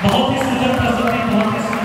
Volta estudando para sua temporada.